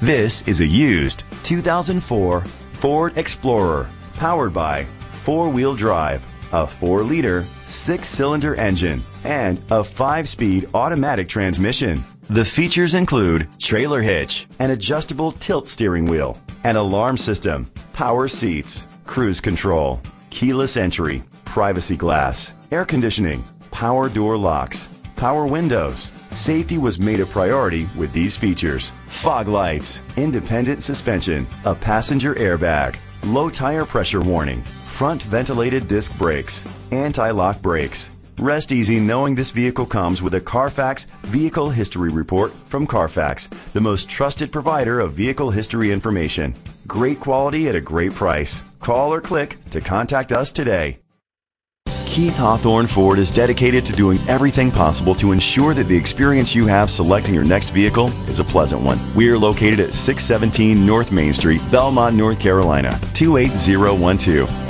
This is a used 2004 Ford Explorer powered by four-wheel drive, a 4-liter, 6-cylinder engine, and a 5-speed automatic transmission. The features include trailer hitch, an adjustable tilt steering wheel, an alarm system, power seats, cruise control, keyless entry, privacy glass, air conditioning, power door locks, power windows. Safety was made a priority with these features. Fog lights, independent suspension, a passenger airbag, low tire pressure warning, front ventilated disc brakes, anti-lock brakes. Rest easy knowing this vehicle comes with a Carfax Vehicle History Report from Carfax, the most trusted provider of vehicle history information. Great quality at a great price. Call or click to contact us today. Keith Hawthorne Ford is dedicated to doing everything possible to ensure that the experience you have selecting your next vehicle is a pleasant one. We are located at 617 North Main Street, Belmont, North Carolina, 28012.